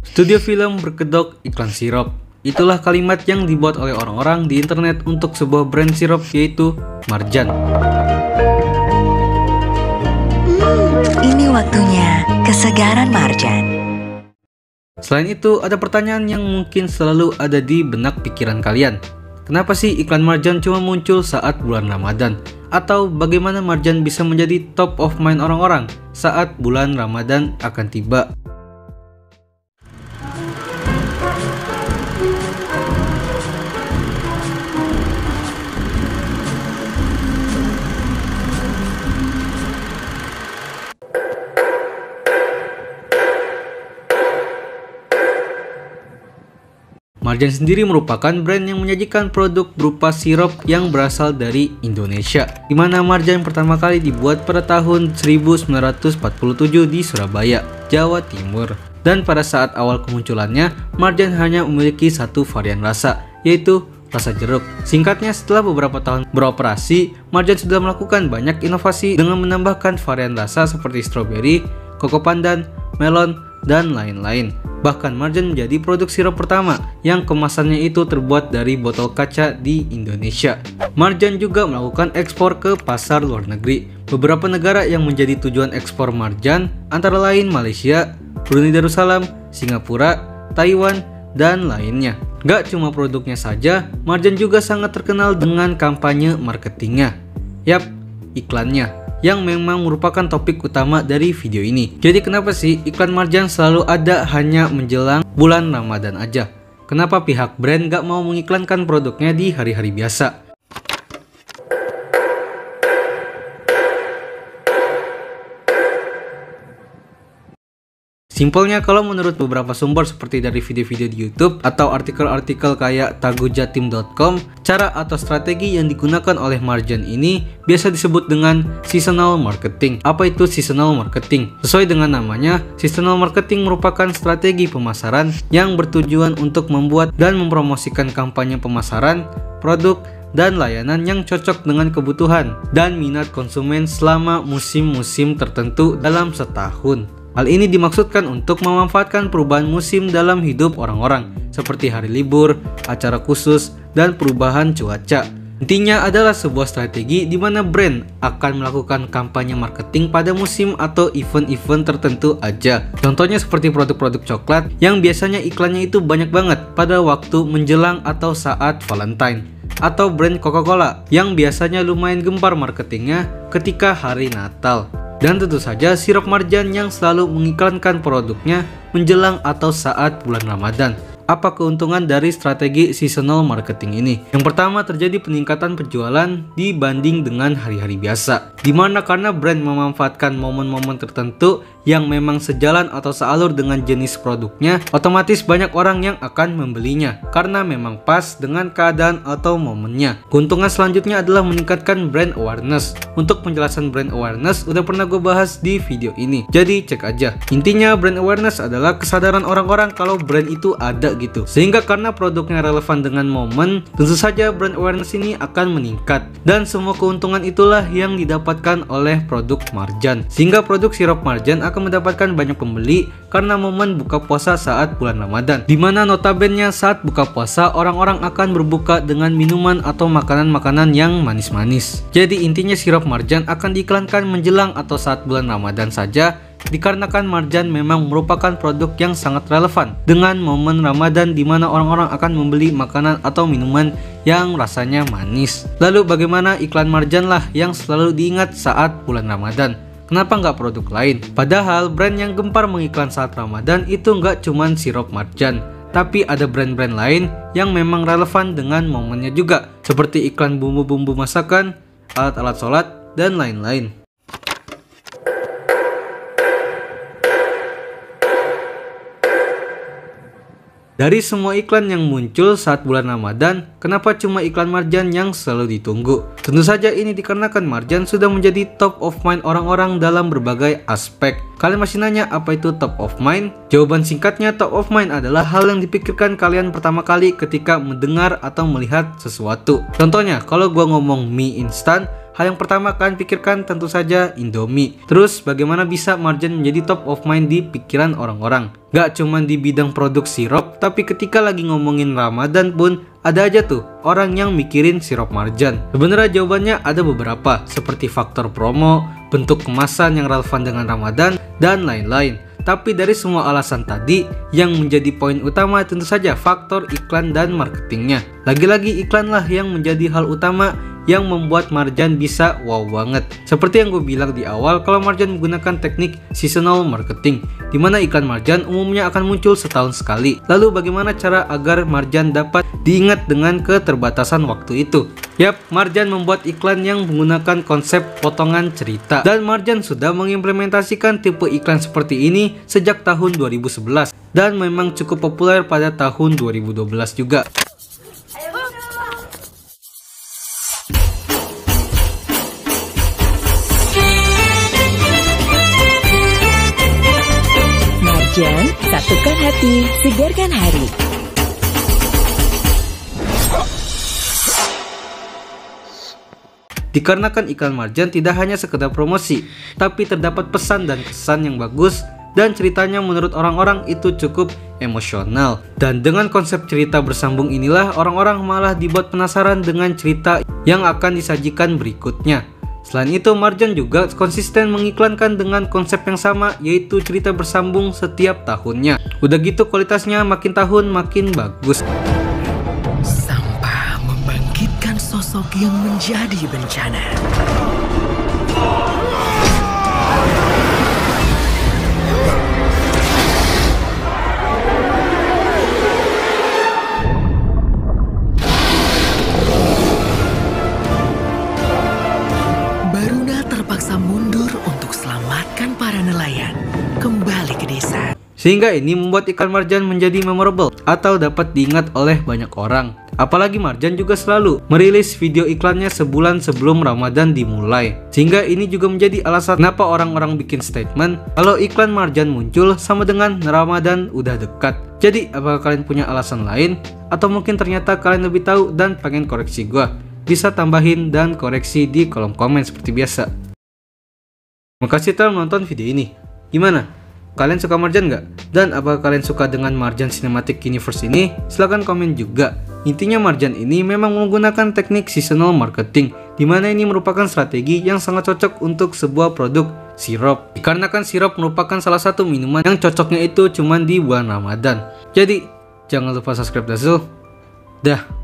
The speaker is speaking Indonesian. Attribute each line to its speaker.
Speaker 1: Studio film berkedok iklan sirup. Itulah kalimat yang dibuat oleh orang-orang di internet untuk sebuah brand sirup yaitu Marjan.
Speaker 2: Hmm, ini waktunya kesegaran Marjan.
Speaker 1: Selain itu, ada pertanyaan yang mungkin selalu ada di benak pikiran kalian. Kenapa sih iklan Marjan cuma muncul saat bulan Ramadan? Atau bagaimana Marjan bisa menjadi top of mind orang-orang saat bulan Ramadan akan tiba? Marjan sendiri merupakan brand yang menyajikan produk berupa sirup yang berasal dari Indonesia, di mana Marjan pertama kali dibuat pada tahun 1947 di Surabaya, Jawa Timur. Dan pada saat awal kemunculannya, Marjan hanya memiliki satu varian rasa, yaitu rasa jeruk. Singkatnya, setelah beberapa tahun beroperasi, Marjan sudah melakukan banyak inovasi dengan menambahkan varian rasa seperti stroberi, koko pandan, melon, dan lain-lain. Bahkan Marjan menjadi produk sirup pertama yang kemasannya itu terbuat dari botol kaca di Indonesia. Marjan juga melakukan ekspor ke pasar luar negeri. Beberapa negara yang menjadi tujuan ekspor Marjan antara lain Malaysia, Brunei Darussalam, Singapura, Taiwan, dan lainnya. Gak cuma produknya saja, Marjan juga sangat terkenal dengan kampanye marketingnya. Yap, iklannya yang memang merupakan topik utama dari video ini. Jadi kenapa sih iklan Marjan selalu ada hanya menjelang bulan Ramadan aja? Kenapa pihak brand gak mau mengiklankan produknya di hari-hari biasa? Simpelnya kalau menurut beberapa sumber seperti dari video-video di YouTube atau artikel-artikel kayak tagujatim.com, cara atau strategi yang digunakan oleh Marjan ini biasa disebut dengan seasonal marketing. Apa itu seasonal marketing? Sesuai dengan namanya, seasonal marketing merupakan strategi pemasaran yang bertujuan untuk membuat dan mempromosikan kampanye pemasaran, produk, dan layanan yang cocok dengan kebutuhan dan minat konsumen selama musim-musim tertentu dalam setahun. Hal ini dimaksudkan untuk memanfaatkan perubahan musim dalam hidup orang-orang, seperti hari libur, acara khusus, dan perubahan cuaca. Intinya adalah sebuah strategi di mana brand akan melakukan kampanye marketing pada musim atau event-event tertentu aja. Contohnya seperti produk-produk coklat yang biasanya iklannya itu banyak banget pada waktu menjelang atau saat Valentine. Atau brand Coca-Cola yang biasanya lumayan gempar marketingnya ketika hari Natal. Dan tentu saja sirup marjan yang selalu mengiklankan produknya menjelang atau saat bulan Ramadan. Apa keuntungan dari strategi seasonal marketing ini? Yang pertama terjadi peningkatan penjualan dibanding dengan hari-hari biasa. Di mana karena brand memanfaatkan momen-momen tertentu yang memang sejalan atau sealur dengan jenis produknya, otomatis banyak orang yang akan membelinya karena memang pas dengan keadaan atau momennya. Keuntungan selanjutnya adalah meningkatkan brand awareness. Untuk penjelasan brand awareness udah pernah gue bahas di video ini, jadi cek aja. Intinya brand awareness adalah kesadaran orang-orang kalau brand itu ada gitu. Sehingga karena produknya relevan dengan momen, tentu saja brand awareness ini akan meningkat. Dan semua keuntungan itulah yang didapatkan oleh produk Marjan. Sehingga produk sirup Marjan akan mendapatkan banyak pembeli karena momen buka puasa saat bulan Ramadan. Di mana notabene saat buka puasa orang-orang akan berbuka dengan minuman atau makanan-makanan yang manis-manis. Jadi intinya sirup marjan akan diiklankan menjelang atau saat bulan Ramadan saja dikarenakan marjan memang merupakan produk yang sangat relevan dengan momen Ramadan di mana orang-orang akan membeli makanan atau minuman yang rasanya manis. Lalu bagaimana iklan marjan lah yang selalu diingat saat bulan Ramadan? Kenapa nggak produk lain? Padahal brand yang gempar mengiklan saat Ramadan itu nggak cuman sirup marjan, tapi ada brand-brand lain yang memang relevan dengan momennya juga, seperti iklan bumbu-bumbu masakan, alat-alat sholat, dan lain-lain. Dari semua iklan yang muncul saat bulan Ramadan, kenapa cuma iklan Marjan yang selalu ditunggu? Tentu saja ini dikarenakan Marjan sudah menjadi top of mind orang-orang dalam berbagai aspek. Kalian masih nanya apa itu top of mind? Jawaban singkatnya top of mind adalah hal yang dipikirkan kalian pertama kali ketika mendengar atau melihat sesuatu. Contohnya, kalau gua ngomong mie instan, hal yang pertama kalian pikirkan tentu saja Indomie. Terus bagaimana bisa Marjan menjadi top of mind di pikiran orang-orang? Gak cuma di bidang produk sirup, tapi ketika lagi ngomongin Ramadan pun ada aja tuh orang yang mikirin sirup marjan. Sebenarnya jawabannya ada beberapa, seperti faktor promo, bentuk kemasan yang relevan dengan Ramadan, dan lain-lain. Tapi dari semua alasan tadi, yang menjadi poin utama tentu saja faktor iklan dan marketingnya. Lagi-lagi iklanlah yang menjadi hal utama yang membuat Marjan bisa wow banget. Seperti yang gue bilang di awal, kalau Marjan menggunakan teknik seasonal marketing, di mana iklan Marjan umumnya akan muncul setahun sekali. Lalu bagaimana cara agar Marjan dapat diingat dengan keterbatasan waktu itu? Yap, Marjan membuat iklan yang menggunakan konsep potongan cerita. Dan Marjan sudah mengimplementasikan tipe iklan seperti ini sejak tahun 2011 dan memang cukup populer pada tahun 2012 juga.
Speaker 2: Marjan, satukan hati, segarkan hari.
Speaker 1: Dikarenakan iklan Marjan tidak hanya sekedar promosi, tapi terdapat pesan dan kesan yang bagus dan ceritanya menurut orang-orang itu cukup emosional. Dan dengan konsep cerita bersambung inilah orang-orang malah dibuat penasaran dengan cerita yang akan disajikan berikutnya. Selain itu, Marjan juga konsisten mengiklankan dengan konsep yang sama yaitu cerita bersambung setiap tahunnya. Udah gitu kualitasnya makin tahun makin bagus.
Speaker 3: Sampah membangkitkan sosok yang menjadi bencana.
Speaker 1: Sehingga ini membuat iklan Marjan menjadi memorable atau dapat diingat oleh banyak orang. Apalagi Marjan juga selalu merilis video iklannya sebulan sebelum Ramadan dimulai. Sehingga ini juga menjadi alasan kenapa orang-orang bikin statement kalau iklan Marjan muncul sama dengan Ramadan udah dekat. Jadi apakah kalian punya alasan lain? Atau mungkin ternyata kalian lebih tahu dan pengen koreksi gua? Bisa tambahin dan koreksi di kolom komen seperti biasa. Terima kasih telah menonton video ini. Gimana? Kalian suka Marjan nggak? Dan apakah kalian suka dengan Marjan Cinematic Universe ini? Silahkan komen juga. Intinya Marjan ini memang menggunakan teknik seasonal marketing, di mana ini merupakan strategi yang sangat cocok untuk sebuah produk sirup. Dikarenakan sirup merupakan salah satu minuman yang cocoknya itu cuma di bulan Ramadan. Jadi, jangan lupa subscribe Dazzle. Dah.